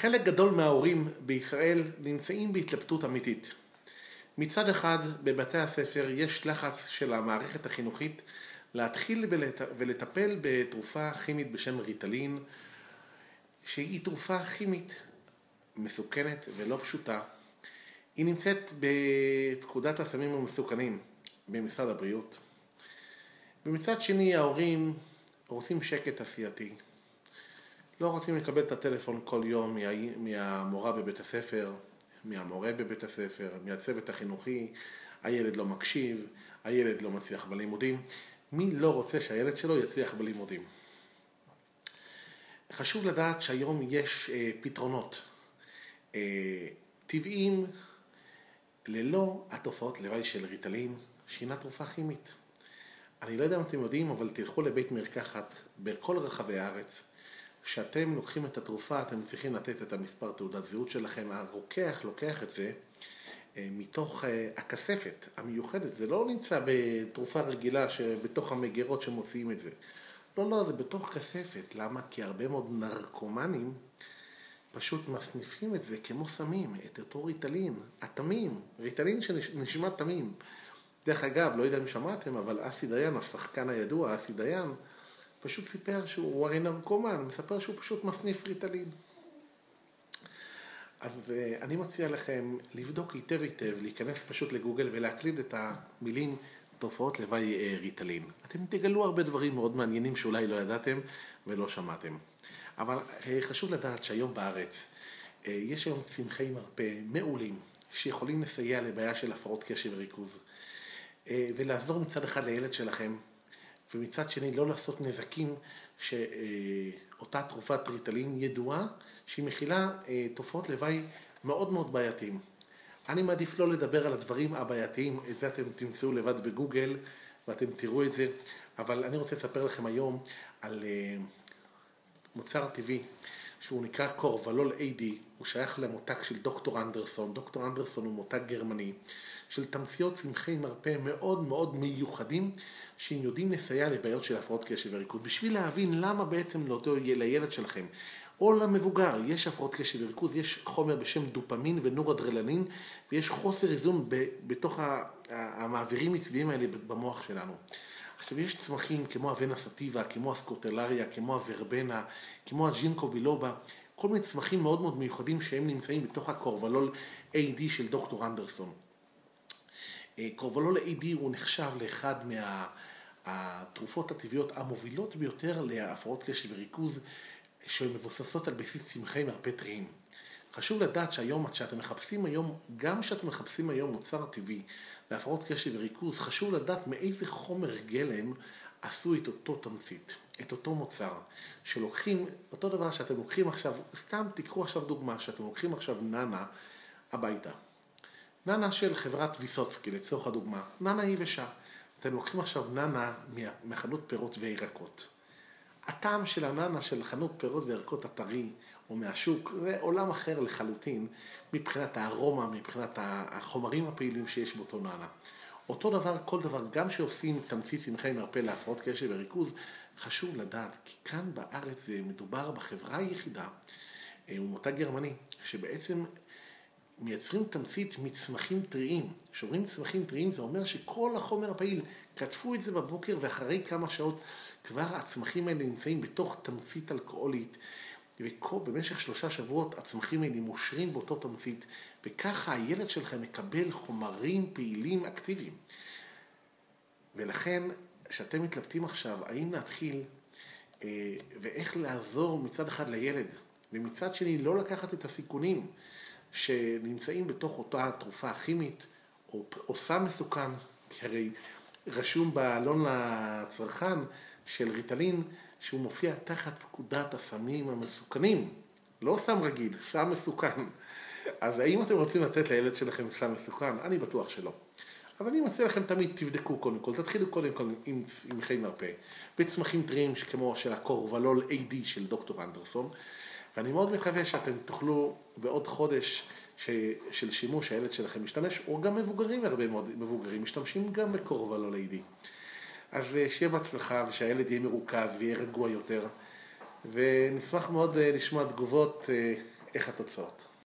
חלק גדול מההורים בישראל נמצאים בהתלבטות אמיתית. מצד אחד, בבתי הספר יש לחץ של המערכת החינוכית להתחיל ולטפל בתרופה כימית בשם ריטלין, שהיא תרופה כימית מסוכנת ולא פשוטה. היא נמצאת בפקודת הסמים המסוכנים במשרד הבריאות. ומצד שני ההורים רוצים שקט עשייתי. לא רוצים לקבל את הטלפון כל יום מהמורה בבית הספר, מהמורה בבית הספר, מהצוות החינוכי, הילד לא מקשיב, הילד לא מצליח בלימודים. מי לא רוצה שהילד שלו יצליח בלימודים? חשוב לדעת שהיום יש אה, פתרונות אה, טבעיים ללא התופעות לוואי של ריטלין, שהינה תרופה כימית. אני לא יודע אם אתם יודעים, אבל תלכו לבית מרקחת בכל רחבי הארץ. כשאתם לוקחים את התרופה, אתם צריכים לתת את המספר תעודת זהות שלכם. הרוקח לוקח את זה אה, מתוך אה, הכספת המיוחדת. זה לא נמצא בתרופה רגילה שבתוך המגירות שמוציאים את זה. לא, לא, זה בתוך כספת. למה? כי הרבה מאוד נרקומנים פשוט מסניפים את זה כמו סמים, את אותו ריטלין, התמים, ריטלין שנשמע תמים. דרך אגב, לא יודע אם שמעתם, אבל אסי דיין, השחקן הידוע, אסי דיין, פשוט סיפר שהוא הרי נרקומן, מספר שהוא פשוט מסניף ריטלין. אז uh, אני מציע לכם לבדוק היטב היטב, להיכנס פשוט לגוגל ולהקליד את המילים תופעות לוואי uh, ריטלין. אתם תגלו הרבה דברים מאוד מעניינים שאולי לא ידעתם ולא שמעתם. אבל uh, חשוב לדעת שהיום בארץ יש היום צמחי מרפא מעולים שיכולים לסייע לבעיה של הפרעות קשב וריכוז. אה, ולעזור מצד אחד לילד שלכם, ומצד שני לא לעשות נזקים שאותה תרופת ריטלין ידועה, שהיא מכילה אה, תופעות לוואי מאוד מאוד בעייתיים. אני מעדיף לא לדבר על הדברים הבעייתיים, את זה אתם תמצאו לבד בגוגל ואתם תראו את זה, אבל אני רוצה לספר לכם היום על אה, מוצר טבעי שהוא נקרא קורבלול AD, הוא שייך למותג של דוקטור אנדרסון, דוקטור אנדרסון הוא מותג גרמני של תמציות צמחי מרפא מאוד מאוד מיוחדים שהם יודעים לסייע לבעיות של הפרעות קשב וריכוז. בשביל להבין למה בעצם לאותו לילד שלכם או למבוגר יש הפרעות קשב וריכוז, יש חומר בשם דופמין ונורדרלנין ויש חוסר איזון בתוך המעבירים עצביים האלה במוח שלנו. עכשיו יש צמחים כמו הוונה סטיבה, כמו הסקוטלריה, כמו הוורבנה, כמו הג'ינקו בילובה, כל מיני צמחים מאוד מאוד מיוחדים שהם נמצאים בתוך הקורבלול AD של דוקטור אנדרסון. אה, קורבלול AD הוא נחשב לאחד מהתרופות הטבעיות המובילות ביותר להפרעות קשב וריכוז שהן מבוססות על בסיס צמחי מרפא טריים. חשוב לדעת שהיום, כשאתם מחפשים היום, גם כשאתם מחפשים היום מוצר טבעי להפרעות קשב וריכוז, חשוב לדעת מאיזה חומר גלם עשו את אותו תמצית, את אותו מוצר, שלוקחים, אותו דבר שאתם לוקחים עכשיו, סתם תיקחו עכשיו דוגמה, שאתם לוקחים עכשיו נאנה הביתה. נאנה של חברת ויסוצקי לצורך הדוגמה, נאנה יבשה. אתם לוקחים עכשיו נאנה מחנות פירות וירקות. הטעם של הנאנה של חנות פירות וירקות הטרי או מהשוק זה עולם אחר לחלוטין מבחינת הארומה, מבחינת החומרים הפעילים שיש באותו נאנה. אותו דבר, כל דבר, גם שעושים תמצית צמחי מרפא להפרעות קשב וריכוז, חשוב לדעת, כי כאן בארץ מדובר בחברה היחידה, אה, הוא מותג גרמני, שבעצם מייצרים תמצית מצמחים טריים. כשאומרים צמחים טריים זה אומר שכל החומר הפעיל, כתבו את זה בבוקר ואחרי כמה שעות כבר הצמחים האלה נמצאים בתוך תמצית אלכוהולית ובמשך שלושה שבועות הצמחים האלה מושרים באותו תמצית וככה הילד שלכם מקבל חומרים פעילים אקטיביים. ולכן כשאתם מתלבטים עכשיו האם להתחיל אה, ואיך לעזור מצד אחד לילד ומצד שני לא לקחת את הסיכונים שנמצאים בתוך אותה תרופה כימית או, או סם מסוכן, כי הרי רשום בעלון לצרכן של ריטלין שהוא מופיע תחת פקודת הסמים המסוכנים, לא סם רגיל, סם מסוכן. אז האם אתם רוצים לתת לילד שלכם סם מסוכן? אני בטוח שלא. אבל אני מציע לכם תמיד תבדקו קודם כל, תתחילו קודם כל עם צמחי מרפא, בצמחים טריים כמו של הקורבלול AD של דוקטור אנדרסון, ואני מאוד מקווה שאתם תוכלו בעוד חודש ש, של שימוש הילד שלכם משתמש, או גם מבוגרים, הרבה מאוד מבוגרים משתמשים גם בקורבלול AD. אז אה, שיהיה בהצלחה ושהילד יהיה מרוכז ויהיה רגוע יותר, ונשמח מאוד אה, לשמוע תגובות אה, איך התוצאות.